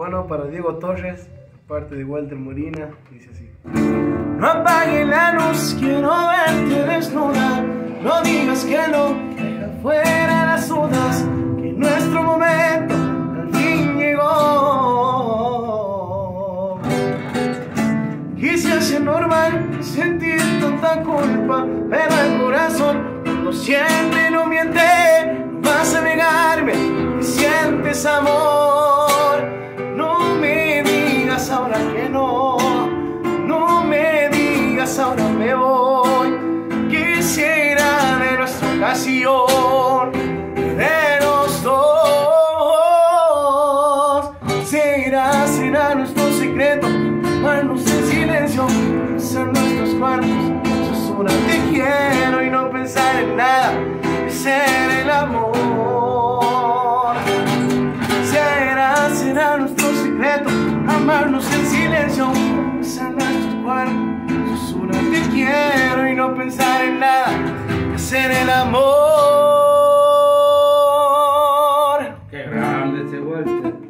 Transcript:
Bueno, para Diego Torres, parte de Walter Molina, dice así. No apague la luz, quiero verte desnuda. No digas que no, deja fuera las dudas. Que nuestro momento al fin llegó. Quise ser normal, sentir tanta culpa, pero el corazón no siente, no miente. Vas a negarme que sientes amor. No. No me digas ahora me voy. Quisiera de nuestra ocasión, de los dos. Será, será nuestro secreto, amarnos en silencio, ser nuestros cuartos. Susurrar te quiero y no pensar en nada, ser el amor. Será, será nuestro secreto, amarnos en silencio, sanar tus cuerpos. Solo te quiero y no pensar en nada, hacer el amor. Qué grande se vuelve.